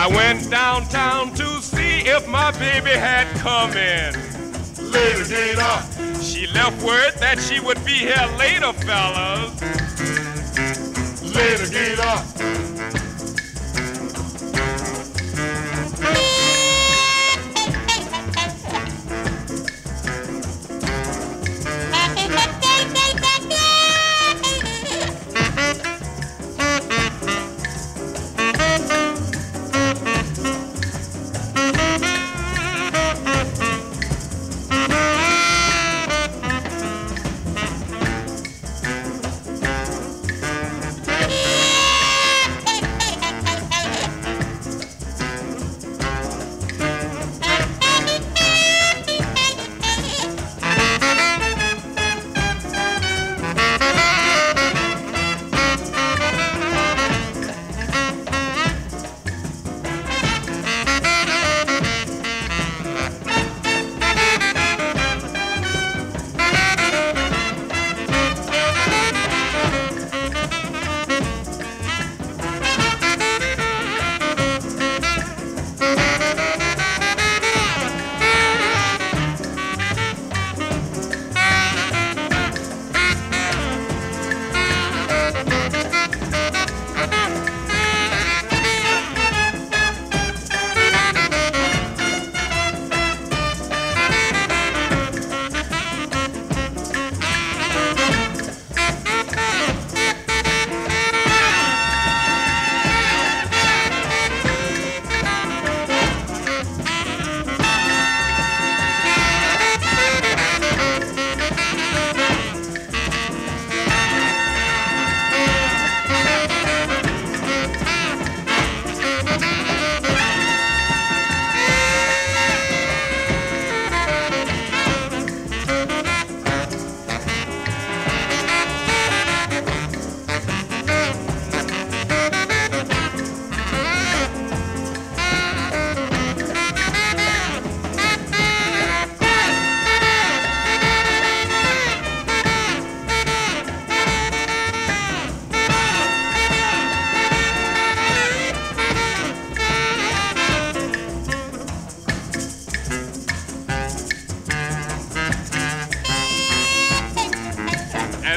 I went downtown to see if my baby had come in. Later, Gator. She left word that she would be here later, fellas. Later, Gator.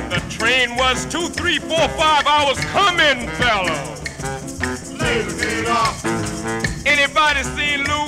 And the train was two, three, four, five hours coming, fellas. Later. Anybody seen Louise?